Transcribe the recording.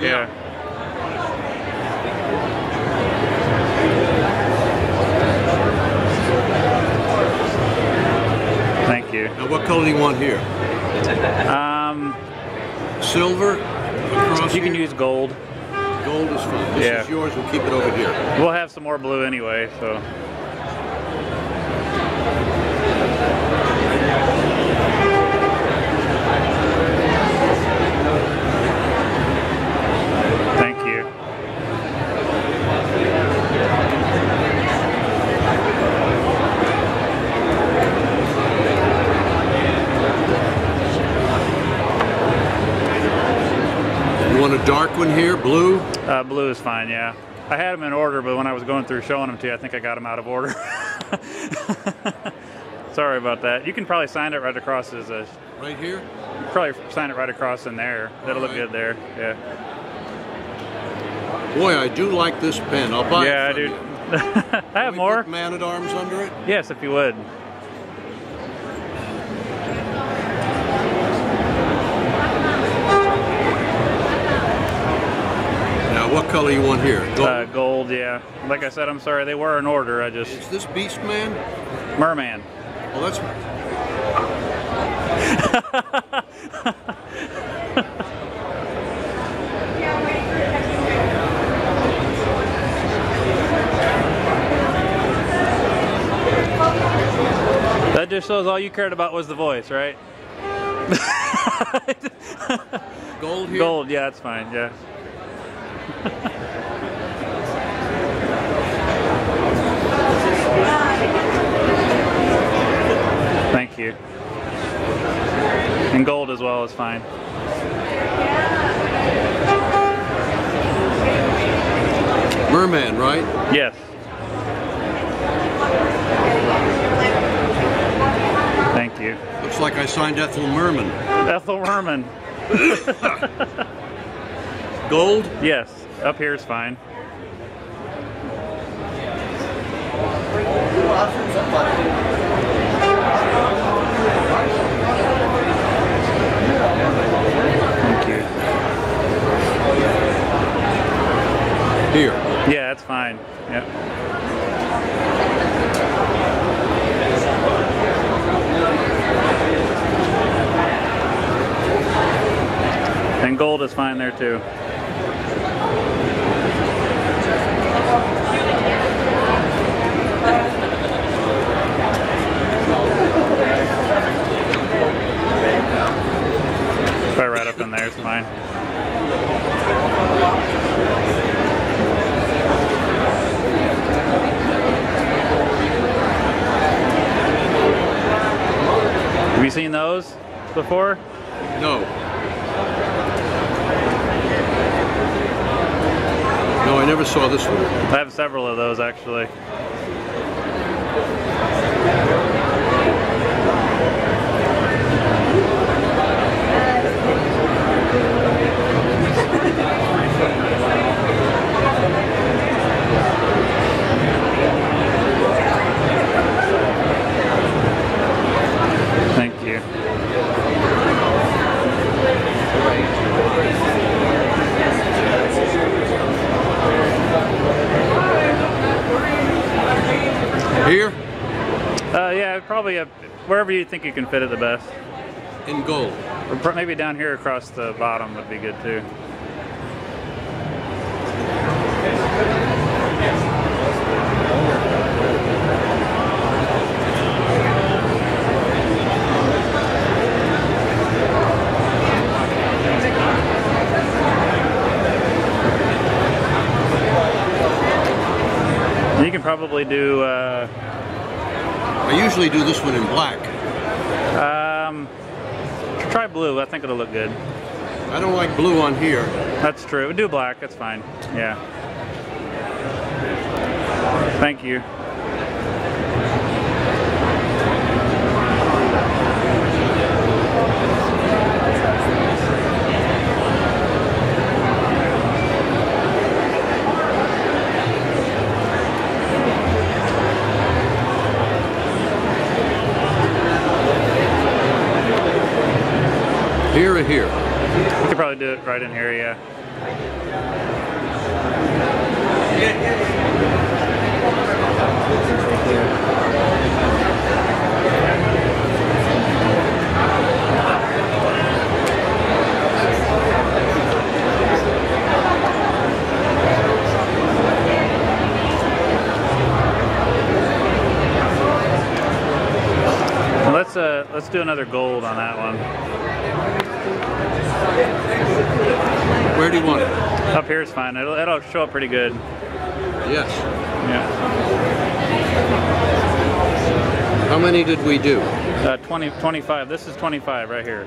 new. Yeah. Thank you. Now, what color do you want here? Um, Silver? You can here? use gold. Gold is fine. This Yeah. is yours. We'll keep it over here. We'll have some more blue anyway, so. Dark one here? Blue? Uh, blue is fine, yeah. I had them in order, but when I was going through showing them to you, I think I got them out of order. Sorry about that. You can probably sign it right across as a, Right here? probably sign it right across in there. That'll look good there. Yeah. Boy, I do like this pen. I'll buy yeah, it from dude. you. I have more. Man at Arms under it? Yes, if you would. Color you want here? Gold? Uh, gold, yeah. Like I said, I'm sorry, they were in order. I just is this Beast Man? merman. Well, that's. That just shows all you cared about was the voice, right? Gold here? Gold, yeah, that's fine. Yeah. Thank you. And gold as well is fine. Merman, right? Yes. Thank you. Looks like I signed Ethel Merman. Ethel Merman. Gold? Yes. Up here is fine. Thank you. Here. Yeah, that's fine. Yep. And gold is fine there too. Probably right up in there is fine. Have you seen those before? No. No, I never saw this one. I have several of those actually. Thank you. Here? Uh, yeah, probably up wherever you think you can fit it the best. In gold. Or maybe down here across the bottom would be good too. You can probably do. Uh, I usually do this one in black. um, try blue. I think it'll look good. I don't like blue on here. That's true. Do black. That's fine. Yeah. Thank you. Here or here? We could probably do it right in here, yeah. Well, let's uh let's do another gold on that one. Where do you want it? Up here is fine. It'll it'll show up pretty good. Yes. Yeah. How many did we do? Uh, 20, 25. This is 25 right here.